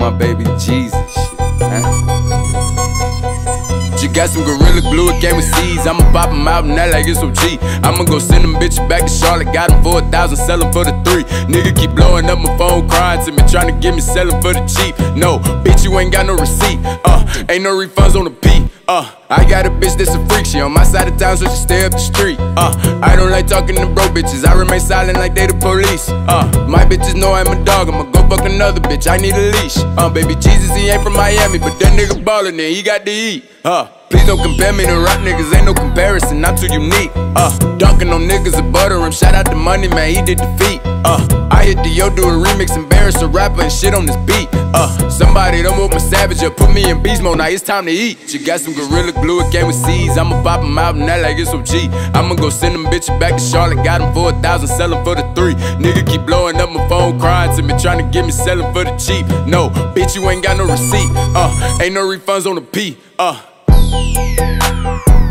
my baby Jesus. you She got some gorilla glue, it came with seeds. I'ma pop them out now like it's OG. I'ma go send them bitches back to Charlotte. Got them for a thousand, sell them for the three. Nigga keep blowing up my phone, crying to me, trying to get me selling for the cheap. No, bitch, you ain't got no receipt. Uh, ain't no refunds on the P. Uh, I got a bitch that's a freak. She on my side of town, so she stay up the street. Uh, I don't like talking to bro bitches. I remain silent like they the police. Uh, my bitches know I'm a dog. I'ma go fuck another bitch. I need a leash. Uh, baby Jesus, he ain't from Miami, but that nigga ballin' and he got to eat. Uh, please don't compare me to rock niggas. Ain't no comparison. I'm too unique. Uh, dunking on niggas and butter him. Shout out to Money Man, he did the feat. Uh, I hit the yo do a remix, embarrass a rapper and shit on this beat. Uh, savage up, put me in beast mode, now it's time to eat. She got some gorilla glue, it came with seeds. I'ma pop them out now like it's from G. I'ma go send them bitches back to Charlotte, got them for a thousand, sell them for the three. Nigga keep blowing up my phone, crying to me, trying to get me selling for the cheap. No, bitch, you ain't got no receipt. Uh, ain't no refunds on the P. Uh,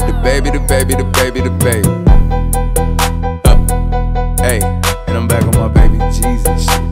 the baby, the baby, the baby, the baby. Uh, hey, and I'm back on my baby Jesus.